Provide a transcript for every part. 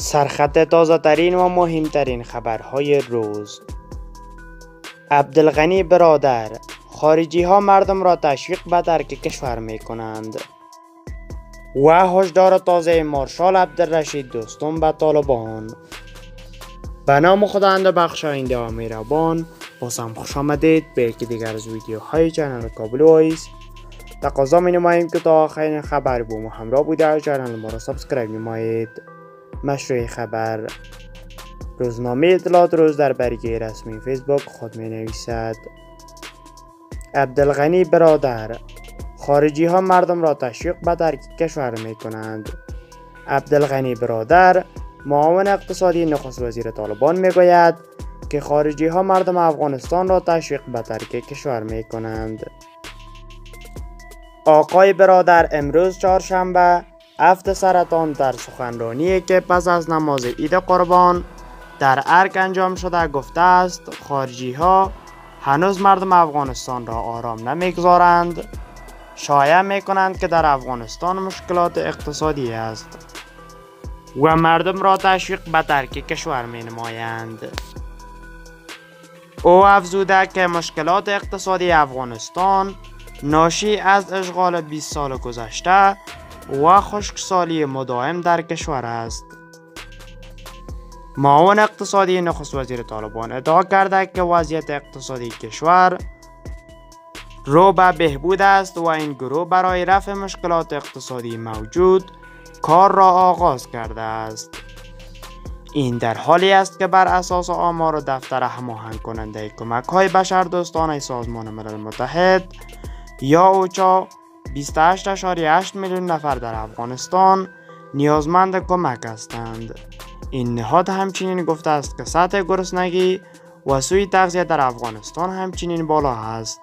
سرخط تازه ترین و مهمترین خبرهای روز. عبدالغنی برادر خارجی ها مردم را تشویق به ترک کشور می کنند و هشدار تازه مارشال عبدالرشید دوستم به طالبان. به نام خداوند بخشاینده و مهربان بازم خوش آمدید به یکی دیگر از ویدیوهای channel کابل Voice. تقاضا می نماییم که تا آخرین خبر با ما همراه بوده channel ما را subscribe نمایید. مشروع خبر روزنامه اطلاعات روز در برگه رسمی فیسبوک خود می نویسد. عبدالغنی برادر خارجی ها مردم را تشویق به ترک کشور می کنند عبدالغنی برادر معاون اقتصادی نخست وزیر طالبان می گوید که خارجی ها مردم افغانستان را تشویق به ترک کشور می کنند آقای برادر امروز چهارشنبه افت سرطان در سخنرانی که پس از نماز عید قربان در ارگ انجام شده گفته است خارجی ها هنوز مردم افغانستان را آرام نمی‌گذارند. شایع می کنند که در افغانستان مشکلات اقتصادی است و مردم را تشویق به ترک کشور می نمایند او افزوده که مشکلات اقتصادی افغانستان ناشی از اشغال 20 سال گذشته و خشکسالی مداوم در کشور است. معاون اقتصادی نخست وزیر طالبان ادعا کرده که وضعیت اقتصادی کشور رو به بهبود است و این گروه برای رفع مشکلات اقتصادی موجود کار را آغاز کرده است. این در حالی است که بر اساس آمار دفتر هماهنگ کننده کمک های بشر دوستانه سازمان ملل متحد یا اوچا 28.8 میلیون نفر در افغانستان نیازمند کمک هستند. این نهاد همچنین گفته است که سطح گرسنگی و سوی تغذیه در افغانستان همچنین بالا است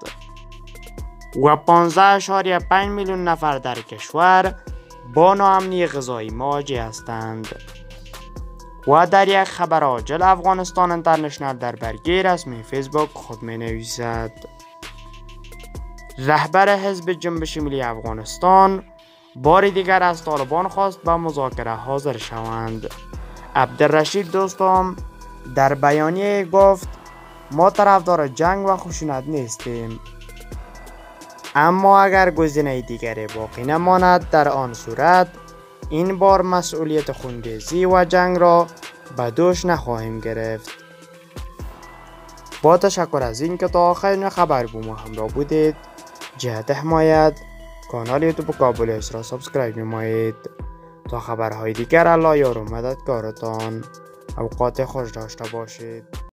و 15.5 میلیون نفر در کشور با ناامنی غذایی مواجه هستند. و در یک خبر عاجل افغانستان انترنشنل در برگه رسمی فیسبوک خود می نویسد. رهبر حزب جنبش ملی افغانستان بار دیگر از طالبان خواست به مذاکره حاضر شوند. عبدالرشید دوستم در بیانیه گفت ما طرفدار جنگ و خشونت نیستیم. اما اگر گزینه دیگری باقی نماند در آن صورت این بار مسئولیت خونریزی و جنگ را به دوش نخواهیم گرفت. با تشکر از اینکه تا آخرین خبر با ما همراه بودید جهت حمایت کانال یوتیوب کابل را سابسکرایب نمایید. تا خبرهای دیگر الله یار و مددگارتان اوقات خوش داشته باشید.